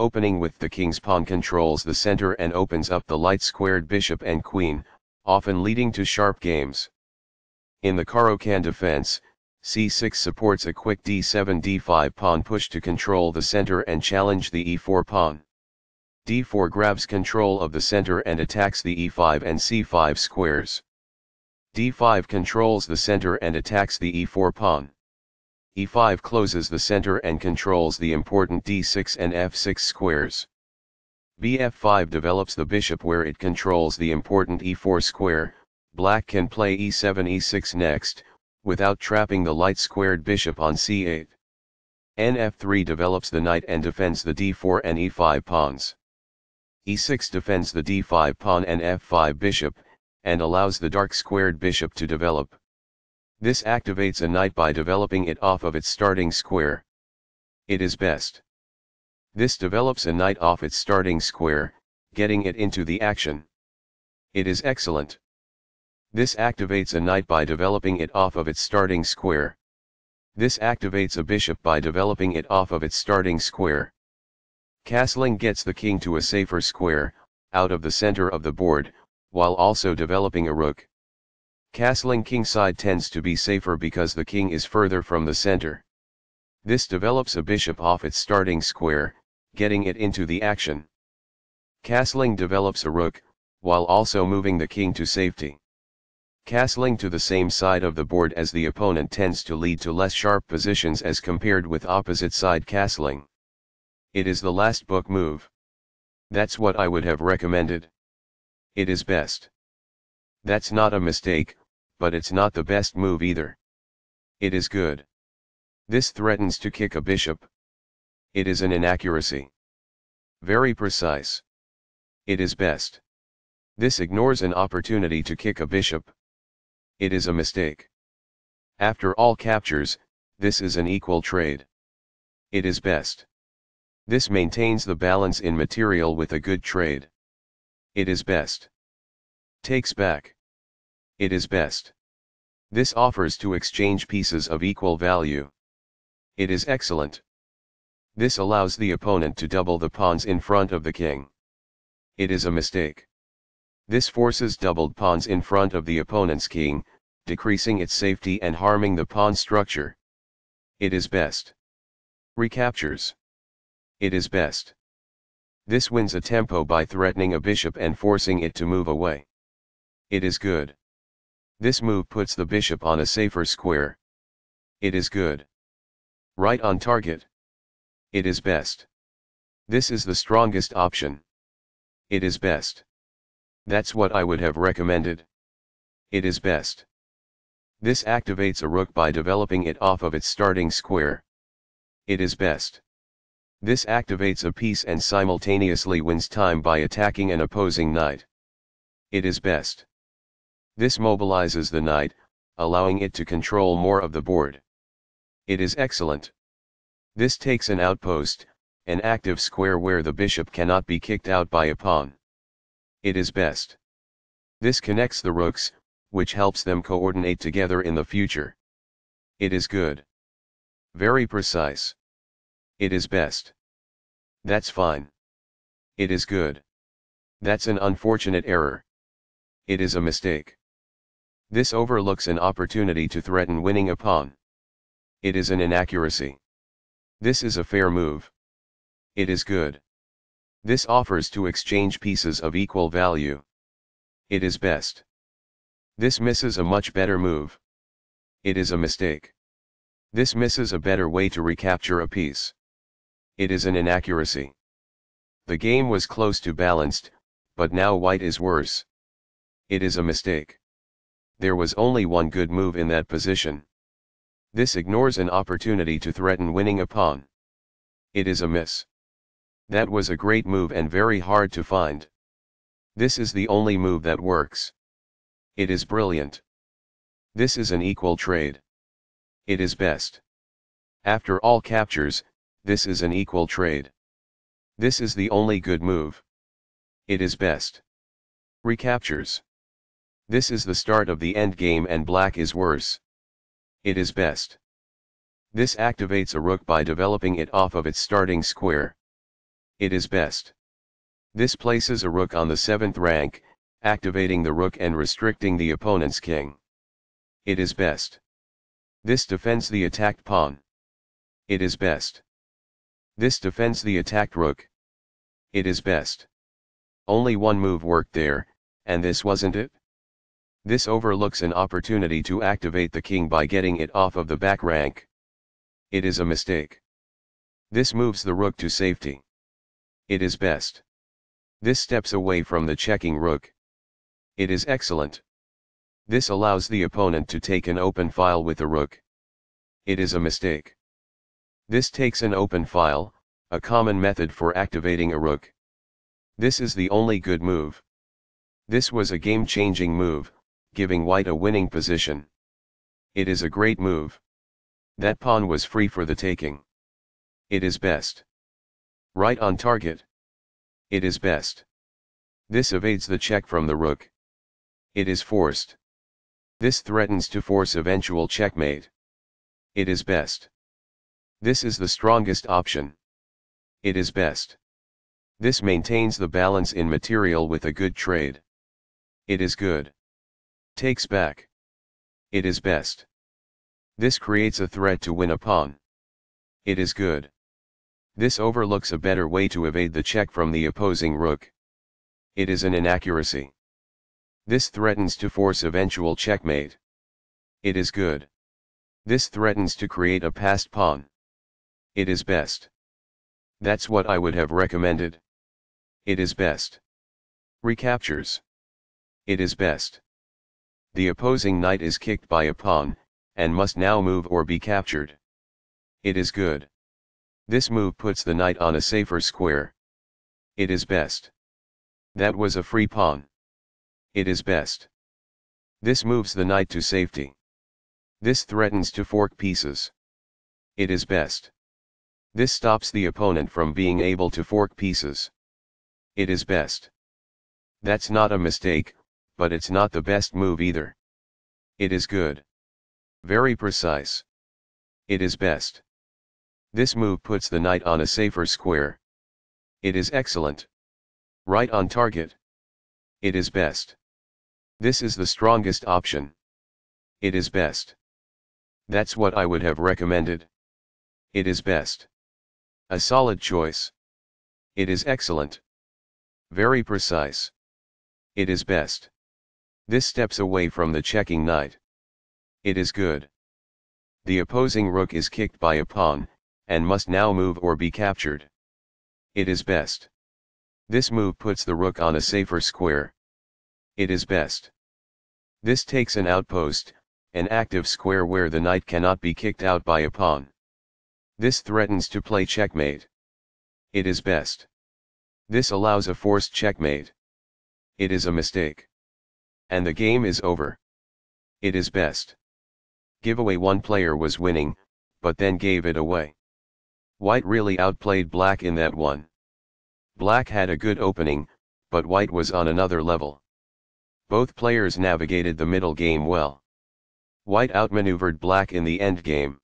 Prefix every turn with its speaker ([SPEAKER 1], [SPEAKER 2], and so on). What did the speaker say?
[SPEAKER 1] opening with the king's pawn controls the center and opens up the light-squared bishop and queen, often leading to sharp games. In the Caro-Kann defense, c6 supports a quick d7 d5 pawn push to control the center and challenge the e4 pawn. d4 grabs control of the center and attacks the e5 and c5 squares. d5 controls the center and attacks the e4 pawn. E5 closes the center and controls the important d6 and f6 squares. bf5 develops the bishop where it controls the important e4 square, black can play e7 e6 next, without trapping the light-squared bishop on c8. nf3 develops the knight and defends the d4 and e5 pawns. e6 defends the d5 pawn and f5 bishop, and allows the dark-squared bishop to develop. This activates a knight by developing it off of its starting square. It is best. This develops a knight off its starting square, getting it into the action. It is excellent. This activates a knight by developing it off of its starting square. This activates a bishop by developing it off of its starting square. Castling gets the king to a safer square, out of the center of the board, while also developing a rook. Castling kingside tends to be safer because the king is further from the center. This develops a bishop off its starting square, getting it into the action. Castling develops a rook, while also moving the king to safety. Castling to the same side of the board as the opponent tends to lead to less sharp positions as compared with opposite side castling. It is the last book move. That's what I would have recommended. It is best. That's not a mistake, but it's not the best move either. It is good. This threatens to kick a bishop. It is an inaccuracy. Very precise. It is best. This ignores an opportunity to kick a bishop. It is a mistake. After all captures, this is an equal trade. It is best. This maintains the balance in material with a good trade. It is best. Takes back. It is best. This offers to exchange pieces of equal value. It is excellent. This allows the opponent to double the pawns in front of the king. It is a mistake. This forces doubled pawns in front of the opponent's king, decreasing its safety and harming the pawn structure. It is best. Recaptures. It is best. This wins a tempo by threatening a bishop and forcing it to move away. It is good. This move puts the bishop on a safer square. It is good. Right on target. It is best. This is the strongest option. It is best. That's what I would have recommended. It is best. This activates a rook by developing it off of its starting square. It is best. This activates a piece and simultaneously wins time by attacking an opposing knight. It is best. This mobilizes the knight, allowing it to control more of the board. It is excellent. This takes an outpost, an active square where the bishop cannot be kicked out by a pawn. It is best. This connects the rooks, which helps them coordinate together in the future. It is good. Very precise. It is best. That's fine. It is good. That's an unfortunate error. It is a mistake. This overlooks an opportunity to threaten winning a pawn. It is an inaccuracy. This is a fair move. It is good. This offers to exchange pieces of equal value. It is best. This misses a much better move. It is a mistake. This misses a better way to recapture a piece. It is an inaccuracy. The game was close to balanced, but now white is worse. It is a mistake. There was only one good move in that position. This ignores an opportunity to threaten winning a pawn. It is a miss. That was a great move and very hard to find. This is the only move that works. It is brilliant. This is an equal trade. It is best. After all captures, this is an equal trade. This is the only good move. It is best. Recaptures. This is the start of the endgame and black is worse. It is best. This activates a rook by developing it off of its starting square. It is best. This places a rook on the 7th rank, activating the rook and restricting the opponent's king. It is best. This defends the attacked pawn. It is best. This defends the attacked rook. It is best. Only one move worked there, and this wasn't it? This overlooks an opportunity to activate the king by getting it off of the back rank. It is a mistake. This moves the rook to safety. It is best. This steps away from the checking rook. It is excellent. This allows the opponent to take an open file with the rook. It is a mistake. This takes an open file, a common method for activating a rook. This is the only good move. This was a game-changing move, giving white a winning position. It is a great move. That pawn was free for the taking. It is best. Right on target. It is best. This evades the check from the rook. It is forced. This threatens to force eventual checkmate. It is best. This is the strongest option. It is best. This maintains the balance in material with a good trade. It is good. Takes back. It is best. This creates a threat to win a pawn. It is good. This overlooks a better way to evade the check from the opposing rook. It is an inaccuracy. This threatens to force eventual checkmate. It is good. This threatens to create a passed pawn. It is best. That's what I would have recommended. It is best. Recaptures. It is best. The opposing knight is kicked by a pawn, and must now move or be captured. It is good. This move puts the knight on a safer square. It is best. That was a free pawn. It is best. This moves the knight to safety. This threatens to fork pieces. It is best. This stops the opponent from being able to fork pieces. It is best. That's not a mistake, but it's not the best move either. It is good. Very precise. It is best. This move puts the knight on a safer square. It is excellent. Right on target. It is best. This is the strongest option. It is best. That's what I would have recommended. It is best. A solid choice. It is excellent. Very precise. It is best. This steps away from the checking knight. It is good. The opposing rook is kicked by a pawn, and must now move or be captured. It is best. This move puts the rook on a safer square. It is best. This takes an outpost, an active square where the knight cannot be kicked out by a pawn. This threatens to play checkmate. It is best. This allows a forced checkmate. It is a mistake. And the game is over. It is best. Giveaway one player was winning, but then gave it away. White really outplayed black in that one. Black had a good opening, but white was on another level. Both players navigated the middle game well. White outmaneuvered black in the endgame.